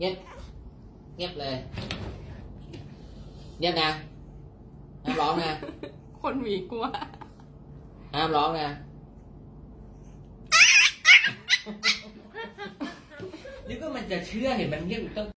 nhấp. Nhấp lên. Nhấp nè. Em lộn nè. Con mì quá. Em lộn nè. นี่ก็มันจะเชื่อเห็นมันเงียบต้อง